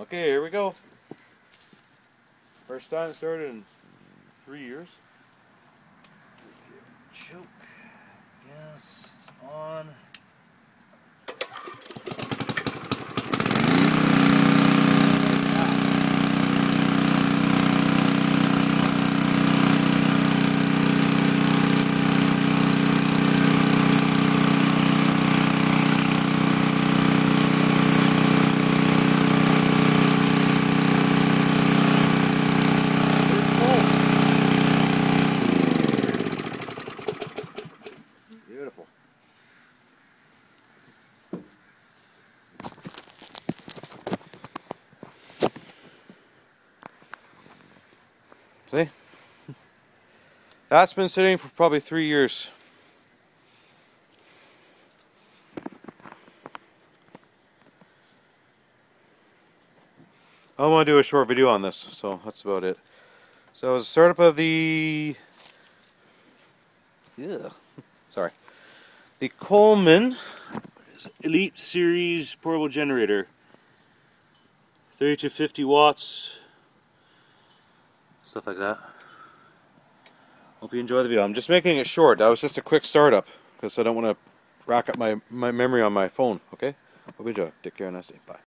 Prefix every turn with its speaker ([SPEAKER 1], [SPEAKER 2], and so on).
[SPEAKER 1] Okay, here we go. First time started in three years. Beautiful. See? That's been sitting for probably three years. I want to do a short video on this, so that's about it. So, it's the startup of the. Yeah. Sorry. The Coleman Elite Series portable generator. 30 to 50 watts. Stuff like that. Hope you enjoy the video. I'm just making it short. That was just a quick startup because I don't want to rack up my, my memory on my phone. Okay? Hope you enjoy. Take care and say bye.